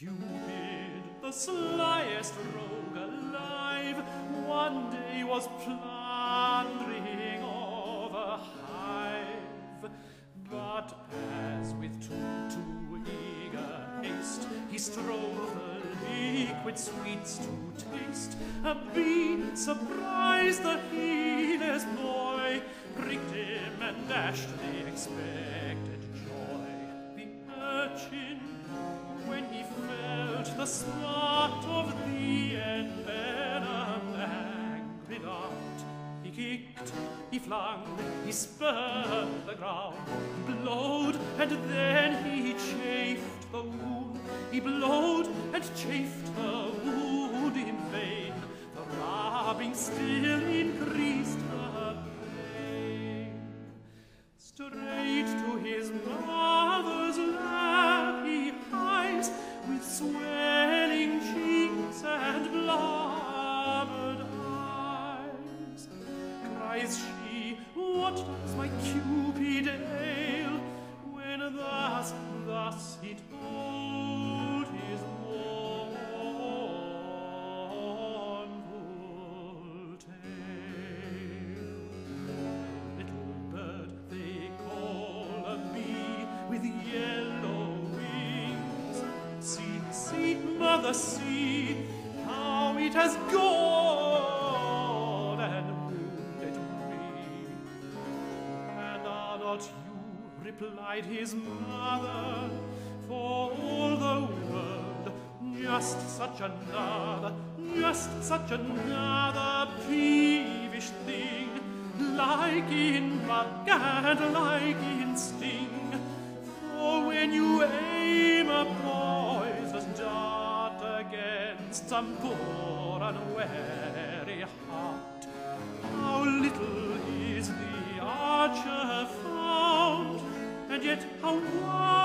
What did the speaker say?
Cupid, the slyest rogue alive, one day was plundering of a hive. But as with too, too eager haste he strove the liquid sweets to taste, a bee surprised the heedless the smart of the envenom angry dart, he kicked, he flung, he spurned the ground, he blowed, and then he chafed the wound. He blowed and chafed the wound in vain. The rubbing still increased Cries she, what does my Cupid ail? When thus, thus he told his mournful tale. Little bird they call a bee with yellow wings. See, see, mother, see how it has gone not you, replied his mother, for all the world, just such another, just such another peevish thing, like in bug and like in sting. For when you aim a poisonous dart against some poor unwary How wall.